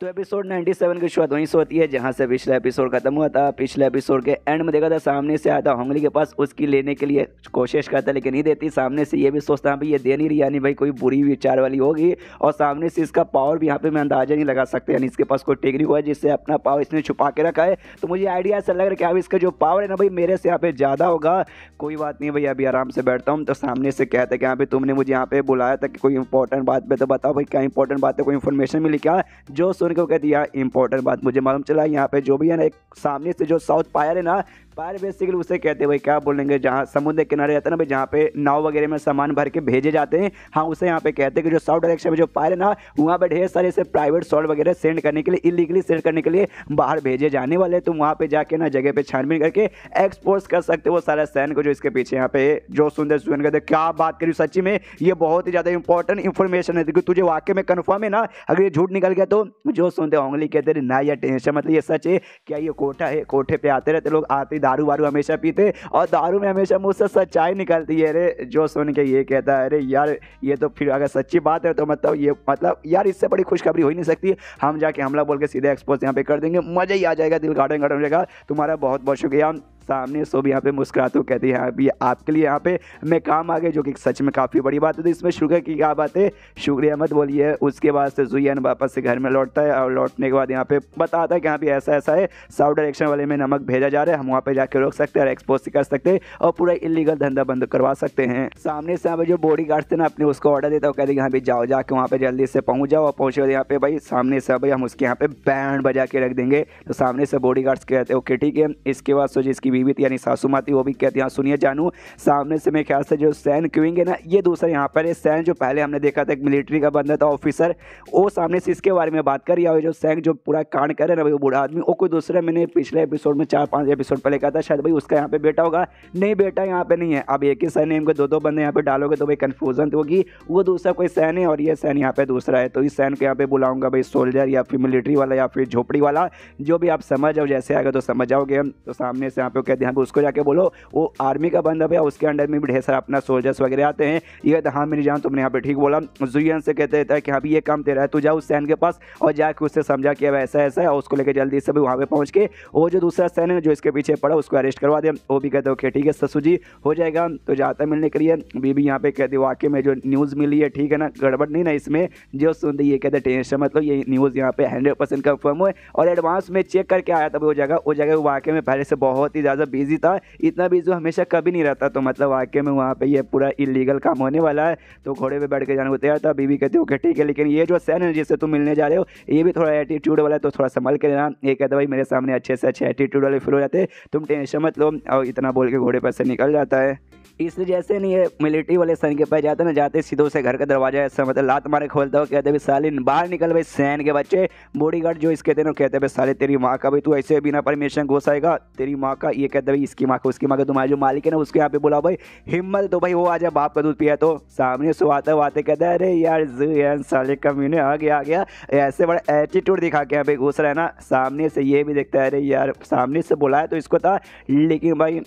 तो एपिसोड 97 की शुरुआत वहीं से होती है, जहाँ से पिछला एपिसोड खत्म हुआ था। पिछले एपिसोड के एंड में देखा था, सामने से आता होंगली के पास, उसकी लेने के लिए कोशिश करता, लेकिन नहीं देती। सामने से ये भी सोचता है भाई ये दे नहीं रही, यानी भाई कोई बुरी विचार वाली होगी, और सामने से इसका पावर भी यहाँ पे मैं अंदाज़ा नहीं लगा सकता, यानी इसके पास कोई टेक्निक हुआ जिससे अपना पावर इसने छुपा के रखा है। तो मुझे आइडिया ऐसा लग रहा है कि अब इसका जो पावर है ना भाई, मेरे से यहाँ पे ज़्यादा होगा। कोई बात नहीं, भाई अभी आराम से बैठता हूँ। तो सामने से कहता है कि यहाँ पे तुमने मुझे यहाँ पे बुलाया था कि कोई इंपॉर्टेंट बात पे तो बताओ भाई, क्या इंपॉर्टेंट बात है? कोई इन्फॉर्मेशन मिली क्या? जो सुन के कहती यार इंपॉर्टेंट बात मुझे मालूम चला, यहाँ पे जो भी है ना, एक सामने से जो साउथ पायर है ना पायर बेसिकली उसे कहते हैं, भाई, क्या बोलेंगे जहाँ समुद्र किनारे रहता है ना, भाई, जहाँ पे नाव वगैरह में सामान भर के भेजे जाते हैं। हाँ उसे यहाँ पे कहते हैं कि जो साउथ डायरेक्शन में जो पायर है ना, वहाँ पे ढेर सारे से प्राइवेट सॉल्ट वगैरह सेंड करने के लिए इलीगली सेंड करने के लिए बाहर भेजे जाने वाले तो वहाँ पे जाके ना, जगह पे छानबीन करके एक्सपोर्ट कर सकते वो सारा सैन को जो इसके पीछे यहाँ पे जो सुंदर सुन कहते क्या बात करी सच्ची में? ये बहुत ही ज़्यादा इंपॉर्टेंट इन्फॉर्मेशन है। तुझे वाक्य में कन्फर्म है ना? अगर ये झूठ निकल गया तो जो सुनते होंगली कहते ना, या टेंशन मतलब ये सच है, क्या ये कोठा है? कोठे पे आते रहते लोग, आते दारू वारू हमेशा पीते और दारू में हमेशा मुझसे सच्चाई निकलती है। अरे, जो सुन के ये कहता है, अरे यार, ये तो फिर अगर सच्ची बात है तो मतलब ये मतलब यार, इससे बड़ी खुशखबरी हो ही नहीं सकती। हम जाके हमला बोल के सीधे एक्सपोज यहाँ पे कर देंगे। मज़ा ही आ जाएगा, दिल गार्डन गार्डन हो जाएगा। तुम्हारा बहुत बहुत शुक्रिया। सामने, सो भी यहाँ पे मुस्कुराते हुए कहती है अभी आपके लिए यहाँ पे मैं काम आ गए जो कि सच में काफ़ी बड़ी बात है। तो इसमें शुगर की क्या बात है? शुक्रिया मत बोलिए। उसके बाद से जुयन वापस से घर में लौटता है और लौटने के बाद यहाँ पे बताता है कि यहाँ पे ऐसा ऐसा है साउथ डायरेक्शन वाले में नमक भेजा जा रहा है, हम वहाँ पे जाकर रोक सकते हैं और एक्सपोज कर सकते हैं और पूरा इलीगल धंधा बंद करवा सकते हैं। सामने से यहाँ पे जो बॉडी गार्ड थे ना, अपने उसको ऑर्डर देता है कहते हैं यहाँ पे जाओ, जाके वहाँ पे जल्दी से पहुँच जाओ और पहुँचे यहाँ पे भाई, सामने से भाई, हम उसके यहाँ पे बैंड बजा के रख देंगे। तो सामने से बॉडी गार्ड्स कहते हैं, ओके, ठीक है। इसके बाद सो जिसकी बीवी थी यानी सासू माती वो भी कहती हैं सुनिए जानू, सामने से मेरे ख्याल से जो सैन क्यूइंग है ना, ये दूसरा यहाँ पर है। सैन जो पहले हमने देखा था, एक मिलिट्री का बंदा था, ऑफिसर, वो सामने से इसके बारे में बात कर या जो सैन जो पूरा कांड करे ना भाई बूढ़ा आदमी, वो कोई दूसरा, मैंने पिछले एपिसोड में चार पाँच एपिसोड पहले कहा था, शायद भाई उसका यहाँ पे बेटा होगा। नहीं बेटा, यहाँ पे नहीं है। अब एक ही सैन नेम के दो दो बंदे यहाँ पे डालोगे तो भाई कन्फ्यूज़न तो होगी। वो दूसरा कोई सैन है, और ये सैन यहाँ पे दूसरा है तो इस सैन को यहाँ पे बुलाऊँगा भाई सोल्जर या फिर मिलिट्री वाला या फिर झोपड़ी वाला, जो भी आप समझ जाओ, जैसे आएगा तो समझ जाओगे तो सामने से यहाँ पे कहते हैं, उसको जाके बोलो, वो आर्मी का बंदा है, उसके अंडर में भी ढेर सारा अपना सोल्जर्स वगैरह आते हैं। ये तो हाँ मेरी जान तुमने यहाँ पे ठीक बोला। जुयन से कहते रहता है कि हाँ भी ये काम तेरा है, तू जा उस सैन के पास और जाके उससे समझा कि अब ऐसा ऐसा है और उसको लेकर जल्दी से भी वहाँ पे पहुँच के वो जो दूसरा सैन है, जो इसके पीछे पड़ा, उसको अरेस्ट करवा दे। वो भी कहते ओके, ठीक है, ससु जी, हो जाएगा। तो जाता मिलने के लिए, बीबी यहाँ पे कहती वाकई में जो न्यूज़ मिली है, ठीक है ना, गड़बड़ नहीं ना इसमें। जो सुनते ये कहते टेंशन मतलब ये न्यूज़ यहाँ पे हंड्रेड परसेंट कन्फर्म हुए और एडवांस में चेक करके आया था वो जगह वो जगह वाकई में पहले से बहुत ही ज़्यादा बिज़ी था, इतना बिज़ी हमेशा कभी नहीं रहता तो मतलब वाकई में वहाँ पे ये पूरा इलीगल काम होने वाला है। तो घोड़े पे बैठ के जाने को तैयार था बीबी कहती, ओके, ठीक है, लेकिन ये जो सैन है, जिससे तुम मिलने जा रहे हो, ये भी थोड़ा एटीट्यूड वाला है तो थोड़ा संभल के लेना ये कहता, भाई, मेरे सामने अच्छे से अच्छे एटीट्यूड वाले फिर हो जाते तुम टेंशन मत लो। और इतना बोल के घोड़े पर से निकल जाता है। इसलिए जैसे नहीं है मिलिट्री वाले सैन के पास जाते ना, जाते सीधो से घर का दरवाज़ा ऐसा मतलब लात मारे खोलता हो कहते भाई सालिन बाहर निकल भाई, सैन के बच्चे। बॉडी गार्ड जो इसके थे ना, कहते भाई, साले, तेरी माँ का भाई तू ऐसे बिना परमिशन घुस आएगा, तेरी माँ का ये कहते भाई, इसकी माँ का, उसकी माँ का तुम्हारा जो मालिक है ना, उसके यहाँ पे बोला भाई। हिम्मत तो भाई, वो आ जाए बाप का दूध पिया तो सामने से आते आते कहते अरे यार यार, साले कमीने आ गया आ गया। ऐसे बड़ा एटीट्यूड दिखा के यहाँ पे घुस रहा है ना। सामने से ये भी देखता है, अरे यार, सामने से बुलाया तो इसको था, लेकिन भाई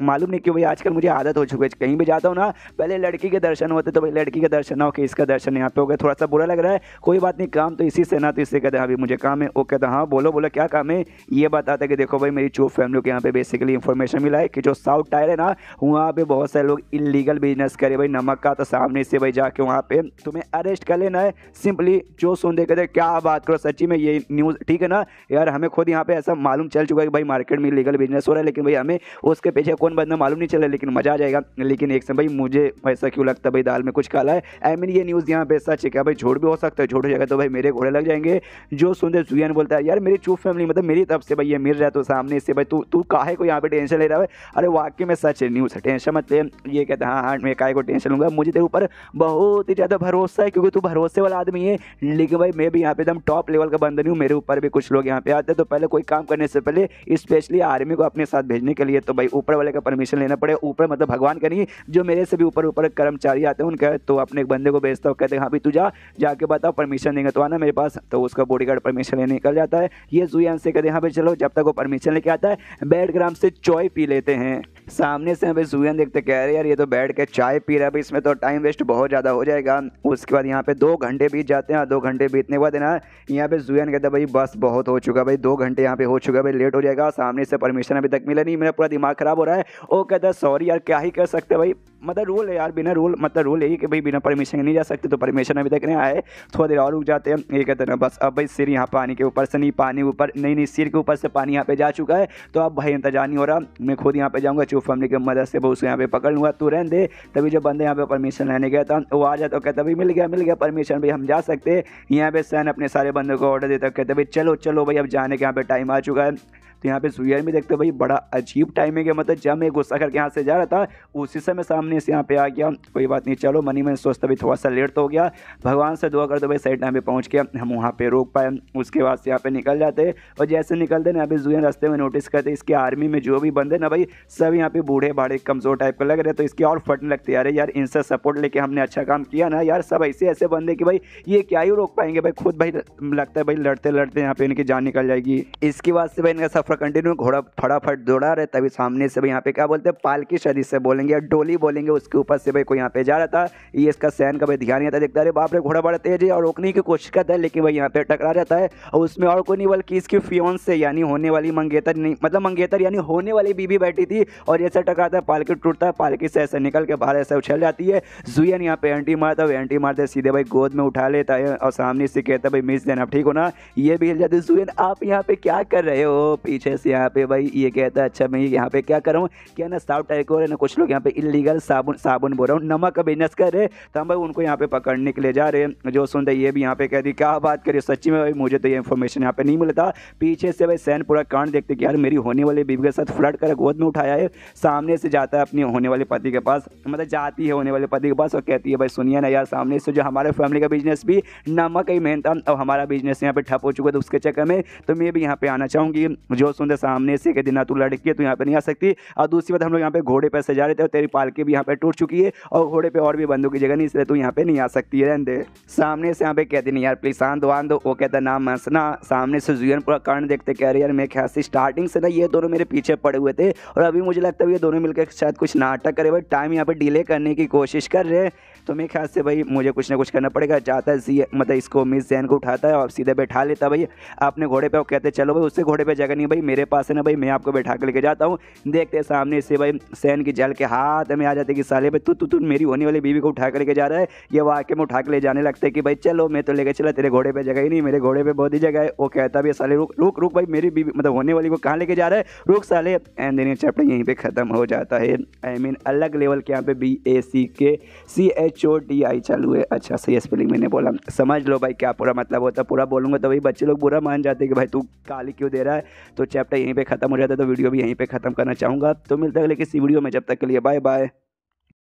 मालूम नहीं क्यों भाई, आजकल मुझे आदत हो चुकी है। कहीं भी जाता हूँ ना, पहले लड़की के दर्शन होते तो भाई लड़की के दर्शन ना हो इसका दर्शन यहाँ पे हो गया। थोड़ा सा बुरा लग रहा है, कोई बात नहीं, काम तो इसी से ना तो इससे कहते हैं अभी मुझे काम है। वो कहते हाँ बोलो बोलो, क्या काम है? ये बताता है कि देखो भाई, मेरी चूफ फैमिली को यहाँ बेसिकली इन्फॉर्मेशन मिला है कि जो साउथ टायर है ना, वहाँ पे बहुत सारे लोग इलीगल बिज़नेस करे भाई, नमक का तो सामने से भाई जाके वहाँ पे तुम्हें अरेस्ट कर लेना है। सिंपली जो सुन दे कहते क्या बात करो, सच्ची में ये न्यूज़ ठीक है ना? यार हमें खुद यहाँ पे ऐसा मालूम चल चुका है कि भाई मार्केट में लीगल बिज़नेस हो रहा है, लेकिन भाई हमें उसके पीछे कौन बंदा मालूम नहीं चला लेकिन मज़ा आ जाएगा। लेकिन एक समय भाई मुझे ऐसा क्यों लगता है भाई, दाल में कुछ काला है? आई मीन ये न्यूज़ यहाँ पे सच है क्या भाई झूठ भी हो सकता है, झूठ हो जाएगा तो भाई मेरे घोड़े लग जाएँगे। जो सुनते जुयान बोलता है, यार मेरी चूफ फैमिली मतलब मेरी तरफ़ से भाई ये मिल रहा है तो सामने से भाई तू तू काहे को यहाँ पे टेंशन ले रहा है। अरे वाक्य में सच है न्यूज़ है, टेंशन मत ले। ये कहते हैं हाँ हाँ मैं काहे को टेंशन लूँगा? मुझे तेरे ऊपर बहुत ही ज़्यादा भरोसा है, क्योंकि तू भरोसे वाला आदमी है। लेकिन भाई, मैं भी यहाँ पे एकदम टॉप लेवल का बंदा नहीं हूँ। मेरे ऊपर भी कुछ लोग यहाँ पे आते हैं तो पहले कोई काम करने से पहले स्पेशली आर्मी को अपने साथ भेजने के लिए तो भाई, ऊपर वाले का परमिशन लेना पड़े ऊपर मतलब भगवान का नहीं, जो मेरे से भी ऊपर ऊपर कर्मचारी आते हैं, उनका तो अपने एक बंदे को भेजता हूँ। कहते हैं हाँ भी तू जा, जाके बताओ परमिशन देंगे तो आना मेरे पास। तो उसका बॉडी गार्ड परमिशन लेने निकल जाता है। ये जुयान से कहते हैं हाँ भाई, चलो, जब तक वो परमिशन लेके आता है बैठ ग्राम से चॉय पी लेते हैं। सामने से हमें सूर्यन देखते कह रहे यार, ये तो बैठ के चाय पी रहा है इसमें तो टाइम वेस्ट बहुत ज़्यादा हो जाएगा। उसके बाद यहाँ पे दो घंटे बीत जाते हैं दो घंटे बीतने के बाद ना, यहाँ पे सुयन कहता भाई, बस बहुत हो चुका भाई, दो घंटे यहाँ पे हो चुका भाई लेट हो जाएगा, सामने से परमिशन अभी तक मिला नहीं, मेरा पूरा दिमाग खराब हो रहा है। वो कहता है सॉरी यार, क्या ही कर सकते भाई? मतलब रूल है यार, बिना रूल मतलब रूल यही कि भाई बिना परमिशन नहीं जा सकते तो परमिशन अभी तक नहीं आए। थोड़ा देर और रुक जाते हैं। ये कहते ना, बस अब भाई सिर यहाँ पानी के ऊपर से नहीं, पानी ऊपर, नहीं नहीं, सिर के ऊपर से पानी यहाँ पे जा चुका है। तो अब भाई इंतज़ार नहीं हो रहा। मैं खुद यहाँ पे जाऊँगा चूफ फैमिली की मदद से, उसको यहाँ पे पकड़ लूँगा। तू रहने दे। तभी जो बंदे यहाँ पे परमिशन लेने गया था, वो आ जाता तो कहता, भाई मिल गया मिल गया परमिशन भाई हम जा सकते यहाँ पे सैन अपने सारे बंदों को ऑर्डर देता कहते, भाई चलो चलो भाई, अब जाने के यहाँ पे टाइम आ चुका है। तो यहाँ पे सुयर में देखते भाई, बड़ा अजीब टाइमिंग है। मतलब जब मैं गुस्सा करके यहाँ से जा रहा था, उसी समय सामने से यहाँ पे आ गया। कोई बात नहीं, चलो, मनी में सोचता भाई थोड़ा सा लेट तो हो गया। भगवान से दुआ कर दो भाई सही टाइम पे पहुँच गया हम वहाँ पे रोक पाए। उसके बाद से यहाँ पे निकल जाते। और जैसे निकलते ना अभी जुएन रास्ते में नोटिस करते, इसके आर्मी में जो भी बंदे ना भाई, सब यहाँ पे बूढ़े भाड़े कमज़ोर टाइप का लग रहे तो इसके और फटने लगते यार यार, इनसे सपोर्ट लेके हमने अच्छा काम किया ना यार, सब ऐसे ऐसे बंदे कि भाई, ये क्या ही रोक पाएँगे? भाई, खुद भाई, लगता है भाई लड़ते लड़ते यहाँ पे इनकी जान निकल जाएगी। इसके बाद से भाई इनका सफ़र कंटिन्यू घोड़ा फटाफट दौड़ा रहे, तभी सामने से भाई यहाँ पे क्या बोलते हैं, पालकी शरीर से बोलेंगे या डोली बोलेंगे, उसके ऊपर से भाई कोई यहाँ पे जा रहा था। ये इसका सैन का भाई ध्यान नहीं आता देखता है बाप रे, घोड़ा बड़ा तेज है और रोकने की कोशिश करता है, लेकिन भाई यहाँ पे टकरा जाता है। और उसमें और कोई नहीं, बल्कि इसकी फ्योन से यानी होने वाली मंगेतर नहीं मतलब मंगेतर यानी होने वाली बीबी बैठी थी और जैसे टकराता है, पालकी टूटता है, पालकी से ऐसे निकल के बाहर ऐसे उछल जाती है। जुयन यहाँ पे एंटी मारता है एंटी मारते सीधे भाई गोद में उठा लेता है और सामने से कहता है, भाई मिस देना ठीक हो ना ये भी हिल जाती है। जुयन, आप यहाँ पे क्या कर रहे हो पीछे से यहाँ पे भाई ये कहता है अच्छा मैं यहाँ पे क्या कर रहा क्या ना, साउथ टाइप रहे ना, कुछ लोग यहाँ पे इलीगल साबुन साबुन बोल रहा हूँ, नमक का बिज़नेस कर रहे तो हम भाई उनको यहाँ पे पकड़ने के लिए जा रहे हैं। जो सुनते ये भी यहाँ पे कह दी क्या बात करिए सच्ची में भाई मुझे तो ये इन्फॉर्मेशन यहाँ पे नहीं मिलता पीछे से भाई सैन पूरा कांड देखते कि यार, मेरी होने वाली बीवी के साथ फ्लड कर गोद में उठाया है। सामने से जाता है अपनी होने वाले पति के पास मतलब जाती है होने वाले पति के पास और कहती है, भाई सुनिए ना यार, सामने से जो हमारे फैमिली का बिज़नेस भी नमक ही मेहनत अब हमारा बिज़नेस यहाँ पे ठप हो चुका था उसके चक्कर में तो मैं भी यहाँ पे आना चाहूँगी। जो सुनते सामने से कहती ना तू लड़की है, तू यहाँ पे नहीं आ सकती। और दूसरी बात, हम लोग यहाँ पे घोड़े पे सजा रहे थे और तेरी पालकी भी यहाँ पे टूट चुकी है और घोड़े पे और भी बंदों की जगह नहीं, इसलिए तू यहाँ पे नहीं आ सकती है। दे सामने से यहाँ पे कहती नहीं यार प्लीज़ शांत वान दो वो कहता नाम मसना सामने से जुयन पूरा कर्ण देखते, कह रहे, यार, मेरे ख्याल से स्टार्टिंग से ना ये दोनों मेरे पीछे पड़े हुए थे और अभी मुझे लगता है ये दोनों मिलकर शायद कुछ नाटक करे भाई टाइम यहाँ पे डिले करने की कोशिश कर रहे हैं। तो मेरे ख्याल से भाई, मुझे कुछ ना कुछ करना पड़ेगा। जाता है मतलब इसको मिस जैन को उठाता है और सीधे बैठा लेता भाई अपने घोड़े पे वो कहते चलो भाई, उससे घोड़े पे जगह नहीं मेरे पास है ना भाई, मैं आपको बैठा के लेके जाता हूँ। देखते सामने से भाई, सैन की जल के हाथ में आ जाते कि साले भाई, तू तू तू मेरी होने वाली बीवी को उठा कर लेके जा रहा है? ये वाक्य में उठा के ले जाने लगता है कि भाई, चलो, मैं तो लेके चला, तेरे घोड़े पे जगह ही नहीं, मेरे घोड़े पे बहुत ही जगह है। वो कहता भी साले, रुक रुक रुक भाई, मेरी बीवी मतलब होने वाली को कहाँ लेके जा रहा है? रुक साले। एंड देन चैप्टर यहीं पे खत्म हो जाता है। आई मीन अलग लेवल के यहाँ पे बी ए सी के C H O T I चालू है। अच्छा सही स्पेलिंग मैंने बोला। समझ लो भाई, क्या पूरा मतलब होता है? पूरा बोलूँगा तो भाई, बच्चे लोग बुरा मान जाते हैं कि भाई, तू काली क्यों दे रहा है? तो चैप्टर यहीं पे खत्म हो जाता है तो वीडियो भी यहीं पे खत्म करना चाहूँगा। तो मिलता है किसी वीडियो में, जब तक के लिए बाय बाय